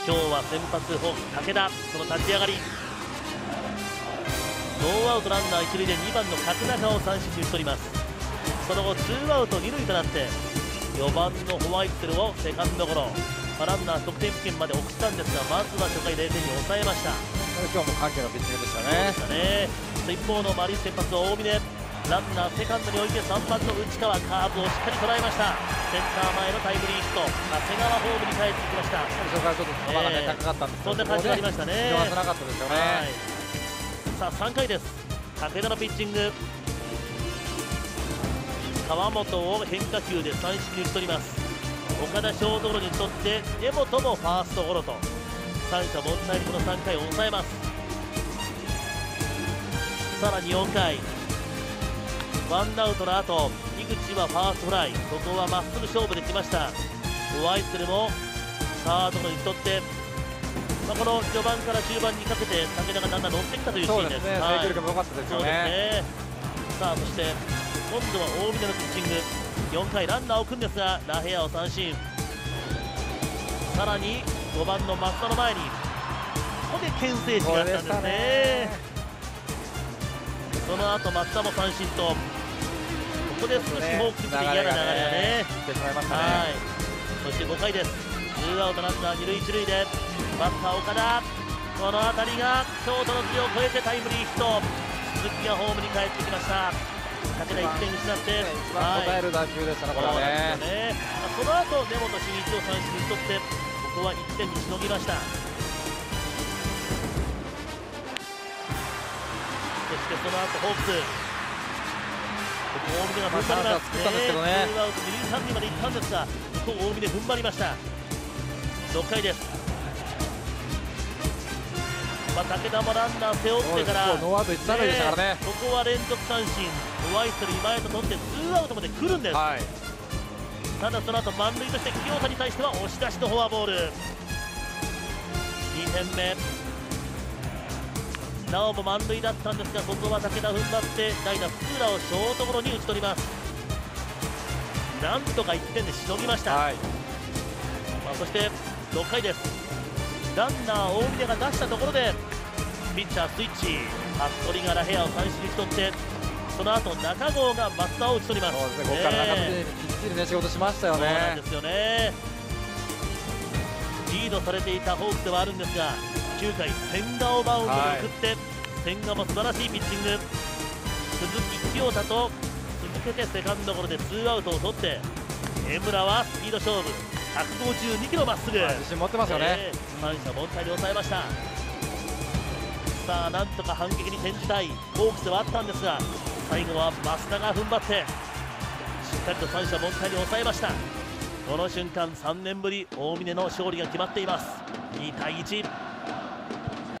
今日は先発ホー武田。その立ち上がり。ノーアウトランナー一塁で2番の角中を三振に打ち取ります。その後ツーアウト二塁となって4番のホワイトセルをセカンドゴロ、まあ、ランナー得点付近まで送ったんですがまずは初回0点に抑えました。今日も緩急のピッチングでしたね。ね。一方のマリン先発大嶺ランナーセカンドに置いて3番の内川カーブをしっかり捉えました。センター前のタイムリーヒット。長谷川ホームに帰ってきました。初回ちょっと球がね、高かったんですけどそんな感じがありましたね。見逃せなかったですよね、はい。さあ3回です。武田のピッチング。川本を変化球で三振に打ち取ります。岡田ショートゴロにとって江本もファーストゴロと。三者凡退にこの3回を抑えます。さらに4回ワンアウトの後井口はファーストフライ。ここはまっすぐ勝負できました。ホワイトルもサードのにとってまあ、この序盤から中盤にかけて武田がだんだん乗ってきたというシーンです。ね、はい、制球力も良かったですよね。ね。さあそして今度は大峰のピッチング。4回ランナーを置くんですがラヘアを三振。さらに5番の松田の前にここで牽制値があったんですね、ね、その後松田も三振とここで少しホーク嫌な流れがね、はい。そして5回です。ツーアウトランナー二塁一塁でバッター岡田。この辺りがショートの頭を越えてタイムリーヒット。鈴木がホームに帰ってきました。武田1点失って、一番答える打球でしたね、これはね。ね。その後根本慎一を三振に取ってここは1点にしのぎました。そしてその後ホークス大嶺が踏ん張ります、ね、ツーアウト二塁三塁まで行ったんですがここ大嶺踏ん張りました。6回です。まあ、武田もランナー背負ってからノーアウト一塁でしたからね。ここは連続三振。ホワイトセル今江と取ってツーアウトまで来るんです、はい、ただその後満塁として清田に対しては押し出しのフォアボール。2点目なおも満塁だったんですがここは武田踏ん張って代打福浦をショートゴロに打ち取ります。なんとか1点でしのぎました、はい、まあ、そして6回です。ランナー大峰が出したところでピッチャースイッチ。服部がラヘアを三振に取ってその後中郷が松田を打ち取ります。そうですね、ここから中村きっちりね仕事しましたよね。そうなんですよね。リードされていたホークスではあるんですが9回千賀をマウンドに送って、はい、千賀も素晴らしいピッチング。鈴木清田と続けてセカンドゴロでツーアウトを取って江村はスピード勝負。152キロまっすぐ、自信持ってますよね、えー、三者凡退に抑えました。さあなんとか反撃に転じたい。ホークスではあったんですが最後は増田が踏ん張ってしっかりと三者凡退に抑えました。この瞬間3年ぶり大峰の勝利が決まっています。2対1